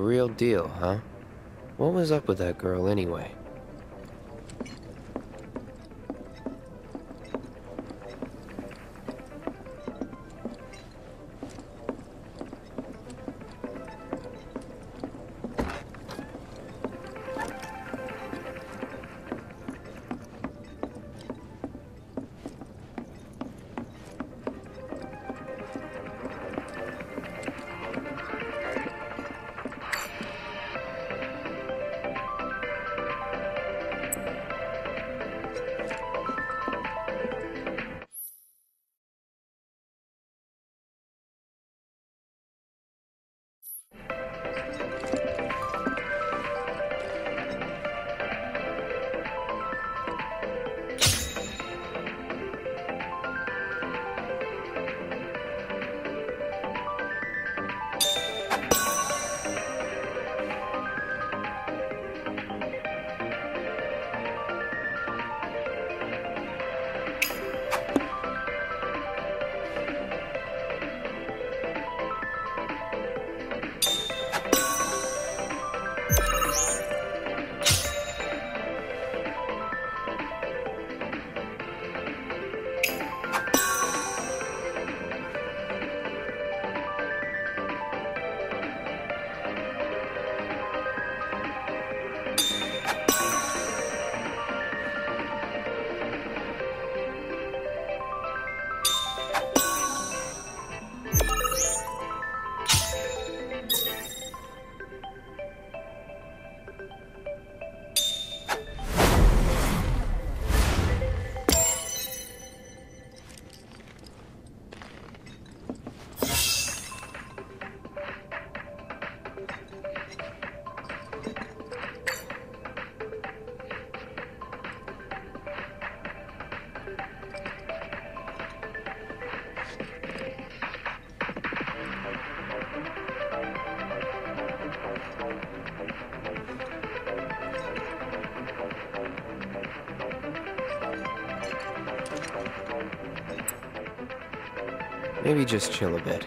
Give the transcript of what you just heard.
real deal, huh? What was up with that girl anyway? Maybe just chill a bit.